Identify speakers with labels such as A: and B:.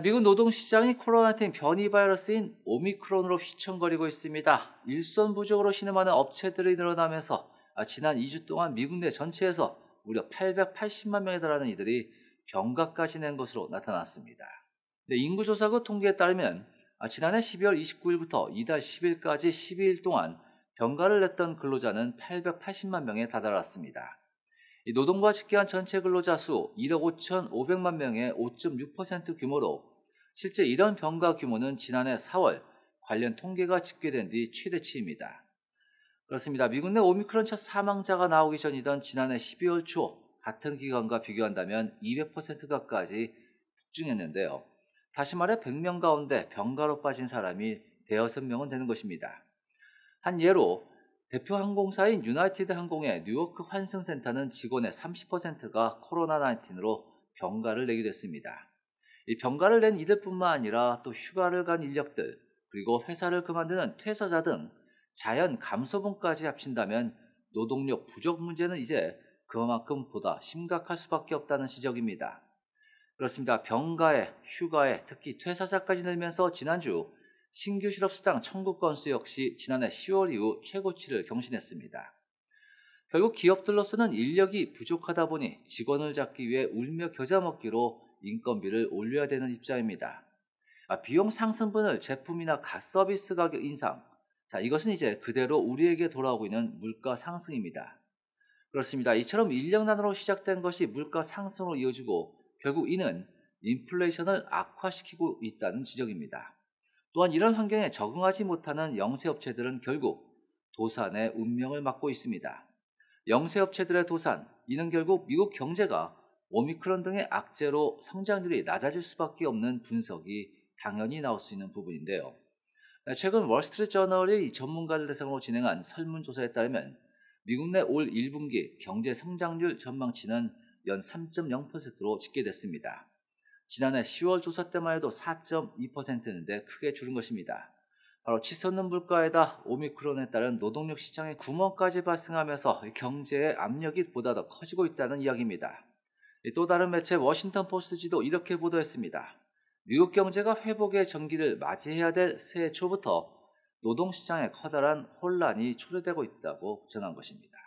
A: 미국 노동시장이 코로나19 변이 바이러스인 오미크론으로 휘청거리고 있습니다. 일손 부족으로 신음하는 업체들이 늘어나면서 아, 지난 2주 동안 미국 내 전체에서 무려 880만 명에 달하는 이들이 병가까지 낸 것으로 나타났습니다. 인구조사국 통계에 따르면 아, 지난해 12월 29일부터 이달 10일까지 12일 동안 병가를 냈던 근로자는 880만 명에 다다랐습니다. 노동부가 집계한 전체 근로자 수 1억 5,500만 명의 5.6% 규모로 실제 이런 병가 규모는 지난해 4월 관련 통계가 집계된 뒤 최대치입니다. 그렇습니다. 미국 내 오미크론 첫 사망자가 나오기 전이던 지난해 12월 초 같은 기간과 비교한다면 200% 가까이 폭증했는데요. 다시 말해 100명 가운데 병가로 빠진 사람이 대여섯 명은 되는 것입니다. 한 예로 대표 항공사인 유나이티드 항공의 뉴요크 환승센터는 직원의 30%가 코로나19으로 병가를 내게 됐습니다. 이 병가를 낸 이들뿐만 아니라 또 휴가를 간 인력들 그리고 회사를 그만두는 퇴사자 등 자연 감소분까지 합친다면 노동력 부족 문제는 이제 그만큼 보다 심각할 수밖에 없다는 지적입니다. 그렇습니다. 병가에 휴가에 특히 퇴사자까지 늘면서 지난주 신규 실업수당 청구 건수 역시 지난해 10월 이후 최고치를 경신했습니다. 결국 기업들로서는 인력이 부족하다 보니 직원을 잡기 위해 울며 겨자 먹기로 인건비를 올려야 되는 입장입니다. 아, 비용 상승분을 제품이나 서비스 가격 인상, 자 이것은 이제 그대로 우리에게 돌아오고 있는 물가 상승입니다. 그렇습니다. 이처럼 인력난으로 시작된 것이 물가 상승으로 이어지고 결국 이는 인플레이션을 악화시키고 있다는 지적입니다. 또한 이런 환경에 적응하지 못하는 영세업체들은 결국 도산의 운명을 맞고 있습니다. 영세업체들의 도산, 이는 결국 미국 경제가 오미크론 등의 악재로 성장률이 낮아질 수밖에 없는 분석이 당연히 나올 수 있는 부분인데요. 최근 월스트리트 저널이 전문가들 대상으로 진행한 설문조사에 따르면 미국 내 올 1분기 경제 성장률 전망치는 연 3.0%로 집계됐습니다. 지난해 10월 조사 때만 해도 4.2%였는데 크게 줄은 것입니다. 바로 치솟는 물가에다 오미크론에 따른 노동력 시장의 구멍까지 발생하면서 경제의 압력이 보다 더 커지고 있다는 이야기입니다. 또 다른 매체 워싱턴 포스트지도 이렇게 보도했습니다. 미국 경제가 회복의 전기를 맞이해야 될 새해 초부터 노동시장에 커다란 혼란이 초래되고 있다고 전한 것입니다.